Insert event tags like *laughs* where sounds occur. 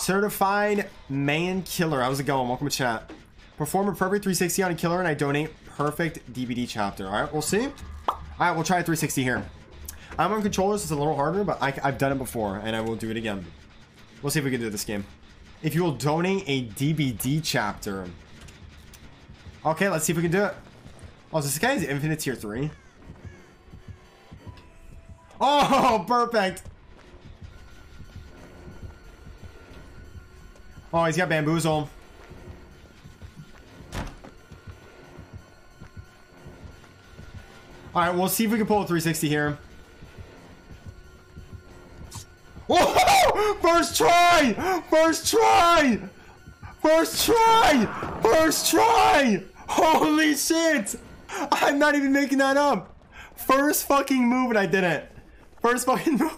Certified man killer. How's it going? Welcome to chat. Perform a perfect 360 on a killer and I donate perfect DBD chapter. All right, we'll see. All right, we'll try a 360 here. I'm on controllers. It's a little harder, but I, I've done it before and I will do it again. We'll see if we can do this game. If you will donate a DBD chapter. Okay, let's see if we can do it. Oh, so this guy is infinite tier 3. Oh, *laughs* perfect. Oh, he's got bamboozle. Alright, we'll see if we can pull a 360 here. Whoa! First try! First try! First try! First try! Holy shit! I'm not even making that up. First fucking move and I did it. First fucking *laughs* move.